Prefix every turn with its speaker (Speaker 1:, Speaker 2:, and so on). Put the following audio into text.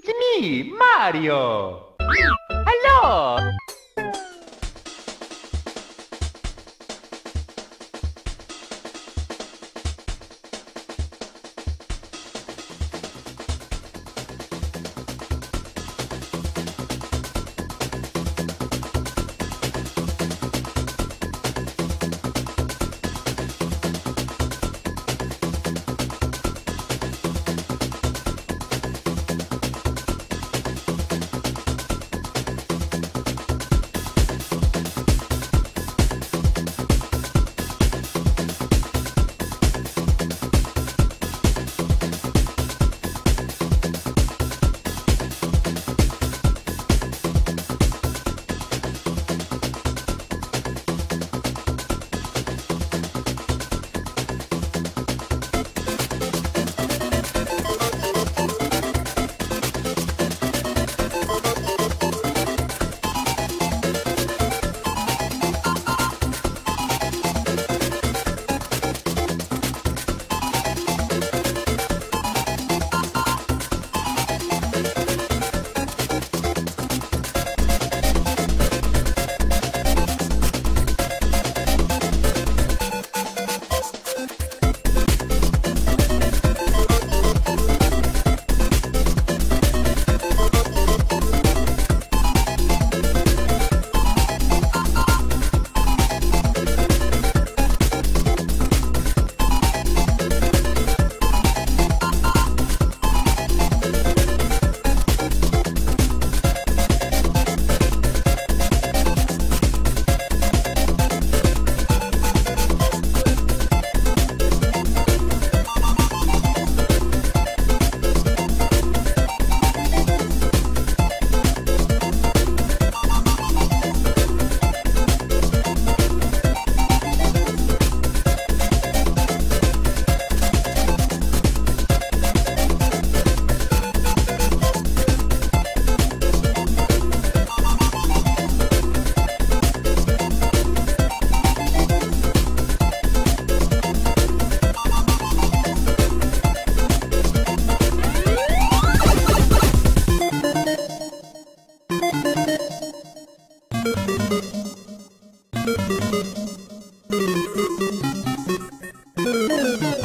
Speaker 1: It's me, Mario! Hello!
Speaker 2: Thank you.